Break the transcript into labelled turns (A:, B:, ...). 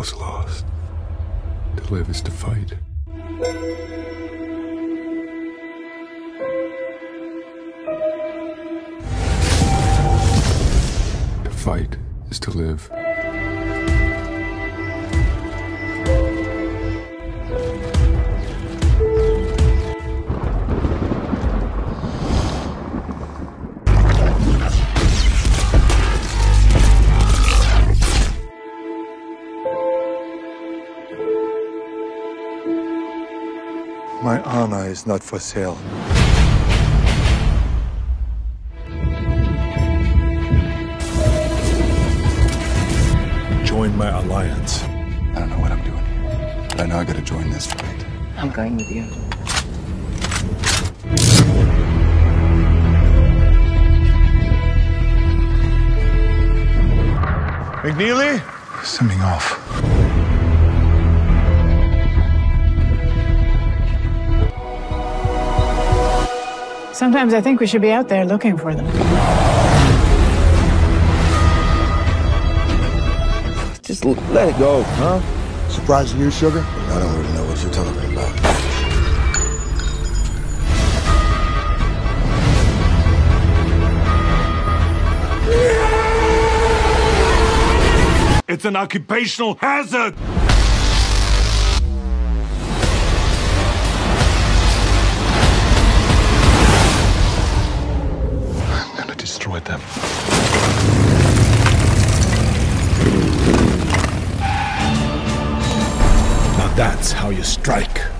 A: lost. To live is to fight. To fight is to live.
B: My honor is not for sale.
C: Join my alliance.
A: I don't know what I'm doing here, but I know I gotta join this fight.
D: I'm going with you.
C: McNeely?
A: Send me off.
E: Sometimes I think we should be out there looking for them.
F: Just l- let it go, huh?
B: Surprising you, Sugar?
F: I don't really know what you're talking about.
C: It's an occupational hazard!
A: Gonna them.
C: Now that's how you strike.